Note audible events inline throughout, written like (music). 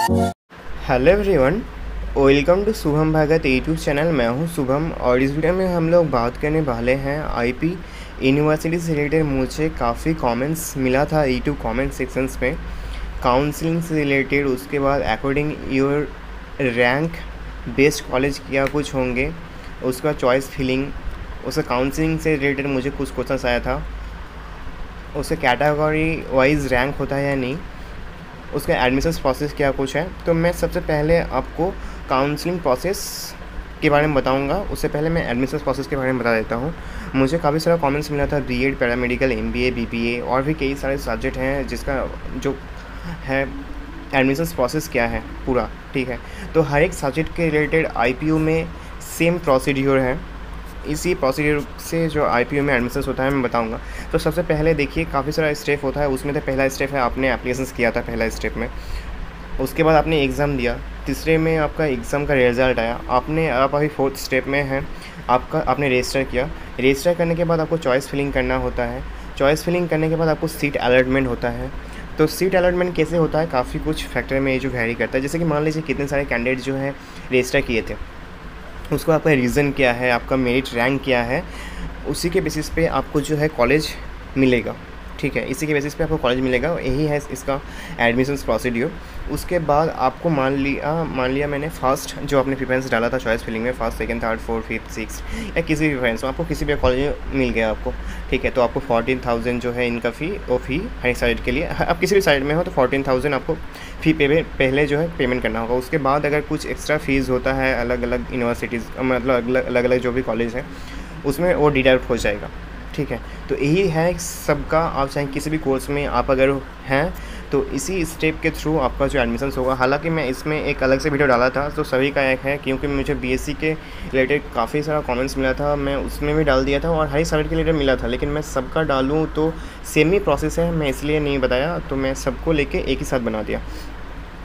Hello everyone, welcome to Shubham Bhagat YouTube channel. मैं हूँ शुभम और इस वीडियो में हम लोग बात करने वाले हैं आईपी यूनिवर्सिटी से रिलेटेड। मुझे काफ़ी कमेंट्स मिला था यूट्यूब कमेंट सेक्शंस में। काउंसलिंग से रिलेटेड, उसके बाद according your rank best college क्या कुछ होंगे, उसका चॉइस फिलिंग उसका काउंसलिंग से रिलेटेड मुझे कुछ क्वेश्चन आया था। उसका कैटेगरी वाइज रैंक होता है या नहीं उसका एडमिशन प्रोसेस क्या कुछ है? तो मैं सबसे पहले आपको काउंसलिंग प्रोसेस के बारे में बताऊँगा। उससे पहले मैं एडमिशन प्रोसेस के बारे में बता देता हूँ। मुझे काफ़ी सारा कमेंट्स मिला था B Ed paramedical M B A B B A और भी कई सारे सब्जेक्ट हैं जिसका जो है एडमिशन प्रोसेस क्या है पूरा, ठीक है? तो हर एक सब्जेक्ट के रिलेटेड आई पी यू में सेम प्रोसीड्योर है। इसी प्रोसीजर से जो आई में एडमिशन होता है, मैं बताऊँगा। तो सबसे पहले देखिए, काफ़ी सारा स्टेप होता है, उसमें तो पहला स्टेप है, आपने एप्लीकेशन किया था पहला स्टेप में। उसके बाद आपने एग्ज़ाम दिया। तीसरे में आपका एग्ज़ाम का रिज़ल्ट आया। आपने, आप अभी फोर्थ स्टेप में हैं। आपका, आपने रजिस्टर किया। रजिस्टर करने के बाद आपको चॉइस फिलिंग करना होता है। चॉइस फिलिंग करने के बाद आपको सीट अलॉटमेंट होता है। तो सीट अलॉटमेंट कैसे होता है? काफ़ी कुछ फैक्टर में ये जो वेरी करता है। जैसे कि मान लीजिए कितने सारे कैंडिडेट जो है रजिस्टर किए थे। उसको आपका रीज़न क्या है, आपका मेरिट रैंक क्या है, उसी के बेसिस पे आपको जो है कॉलेज मिलेगा। ठीक है, इसी के बेसिस पे आपको कॉलेज मिलेगा, यही है इसका एडमिशन प्रोसीड्यूर उसके बाद आपको मान लिया मान लिया मैंने फ़र्स्ट जो आपने प्रिफरेंस डाला था चॉइस फिलिंग में first second third fourth fifth six या किसी भी प्रिफरेंस में आपको किसी भी कॉलेज में मिल गया आपको, ठीक है तो आपको फोर्टीन थाउज़ेंड जो है इनका फ़ी वो फ़ी हर साइड के लिए, (laughs) आप किसी भी साइड में हो तो फोर्टीन थाउज़ेंड आपको फ़ी पे पहले जो है पेमेंट करना होगा। उसके बाद अगर कुछ एक्स्ट्रा फ़ीस होता है अलग अलग यूनिवर्सिटीज़ मतलब अलग अलग जो भी कॉलेज है, उसमें वो डिडक्ट हो जाएगा। ठीक है। तो यही है सबका, आप चाहे किसी भी कोर्स में आप अगर हैं तो इसी स्टेप के थ्रू आपका जो एडमिशन होगा। हालाँकि मैं इसमें एक अलग से वीडियो डाला था तो सभी का एक है, क्योंकि मुझे बीएससी के रिलेटेड काफ़ी सारा कमेंट्स मिला था, मैं उसमें भी डाल दिया था और हर सब्जेक्ट के रिलेटेड मिला था, लेकिन मैं सबका डालूँ तो सेम ही प्रोसेस है, मैं इसलिए नहीं बताया तो मैं सबको लेके एक ही साथ बना दिया।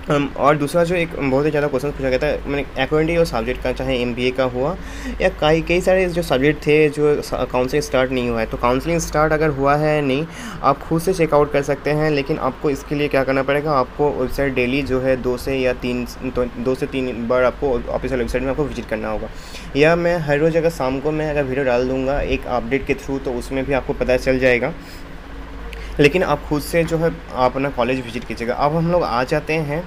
और दूसरा जो एक बहुत ही ज़्यादा क्वेश्चन पूछा गया था, मैंने अकॉर्डिंग और सब्जेक्ट का, चाहे एमबीए का हुआ, या कई कई सारे जो सब्जेक्ट थे जो काउंसलिंग स्टार्ट नहीं हुआ है तो काउंसलिंग स्टार्ट अगर हुआ है नहीं, आप खुद से चेकआउट कर सकते हैं, लेकिन आपको इसके लिए क्या करना पड़ेगा, आपको वेबसाइट डेली जो है दो से या तीन तो दो से तीन बार आपको ऑफिशियल वेबसाइट में आपको विज़िट करना होगा। या मैं हर रोज़ अगर शाम को मैं अगर वीडियो डाल दूँगा एक अपडेट के थ्रू तो उसमें भी आपको पता चल जाएगा। लेकिन आप खुद से जो है, आप अपना कॉलेज विज़िट कीजिएगा। अब हम लोग आ जाते हैं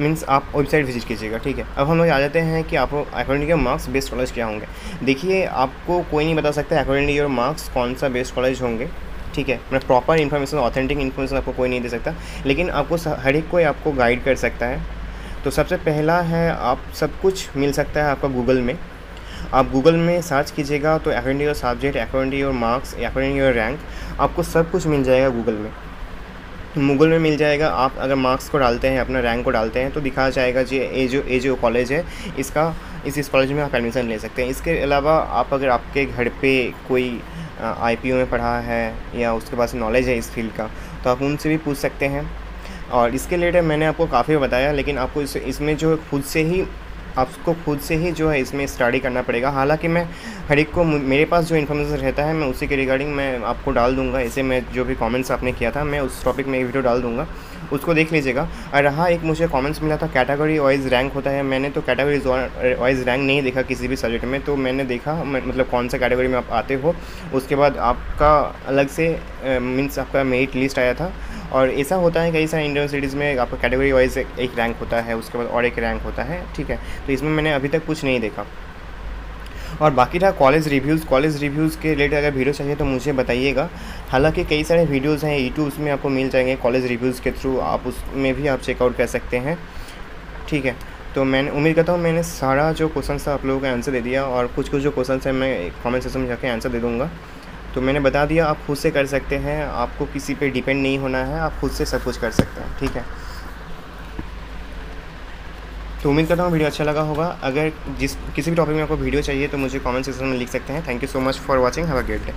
मीन्स आप वेबसाइट विज़िट कीजिएगा, ठीक है? अब हम लोग आ जाते हैं कि आप according your marks best college क्या होंगे। देखिए, आपको कोई नहीं बता सकता अकॉर्डिंग योर मार्क्स कौन सा बेस्ट कॉलेज होंगे, ठीक है? मतलब प्रॉपर इन्फॉर्मेशन ऑथेंटिक इन्फॉर्मेशन आपको कोई नहीं दे सकता। लेकिन आपको हर एक कोई आपको गाइड कर सकता है। तो सबसे पहला है, आप सब कुछ मिल सकता है आपका गूगल में। आप गूगल में सर्च कीजिएगा तो according your subject according your marks according your rank आपको सब कुछ मिल जाएगा गूगल में। गूगल में मिल जाएगा, आप अगर मार्क्स को डालते हैं, अपना रैंक को डालते हैं तो दिखाया जाएगा जी ए जो ए जो कॉलेज है, इसका, इस इस कॉलेज में आप एडमिशन ले सकते हैं। इसके अलावा आप अगर आपके घर पे कोई आई में पढ़ा है, या उसके पास नॉलेज है इस फ़ील्ड का तो आप उनसे भी पूछ सकते हैं। और इसके रिलेटेड मैंने आपको काफ़ी बताया, लेकिन आपको इस, इसमें जो खुद से ही आपको खुद से ही जो है इसमें स्टडी करना पड़ेगा। हालाँकि मैं हर एक को मेरे पास जो इन्फॉर्मेशन रहता है, मैं उसी के रिगार्डिंग मैं आपको डाल दूँगा। इसे मैं जो भी कमेंट्स आपने किया था, मैं उस टॉपिक में एक वीडियो डाल दूँगा। उसको देख लीजिएगा। और रहा एक मुझे कमेंट्स मिला था कैटेगरी वाइज रैंक होता है। मैंने तो कैटेगरी वाइज रैंक नहीं देखा किसी भी सब्जेक्ट में। तो मैंने देखा मतलब कौन सा कैटेगरी में आप आते हो। उसके बाद आपका अलग से मीन्स आपका मेरिट लिस्ट आया था। और ऐसा होता है कई सारे इंडियन सिटीज़ में आपका कैटेगरी वाइज एक रैंक होता है, उसके बाद और एक रैंक होता है, ठीक है? तो इसमें मैंने अभी तक कुछ नहीं देखा। और बाकी रहा कॉलेज रिव्यूज़ कॉलेज रिव्यूज़ के रिलेटेड अगर वीडियो चाहिए तो मुझे बताइएगा। हालाँकि कई सारे वीडियोज़ हैं यूट्यूब उसमें आपको मिल जाएँगे कॉलेज रिव्यूज़ के थ्रू आप उसमें भी आप चेकआउट कर सकते हैं, ठीक है? तो मैंने, उम्मीद करता हूँ मैंने सारा जो क्वेश्चन था आप लोगों का आंसर दे दिया और कुछ कुछ जो क्वेश्चन है मैं कॉमेंट सेक्शन में जाकर आंसर दे दूँगा। तो मैंने बता दिया, आप खुद से कर सकते हैं, आपको किसी पे डिपेंड नहीं होना है, आप खुद से सब कुछ कर सकते हैं, ठीक है? तो उम्मीद करता हूँ वीडियो अच्छा लगा होगा। अगर जिस, किसी भी टॉपिक में आपको वीडियो चाहिए तो मुझे कमेंट सेक्शन में लिख सकते हैं। Thank you so much for watching have a great day